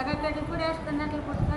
ఎర్రగడ్డ కూడా వేసుకున్నట్లు పుట్టుక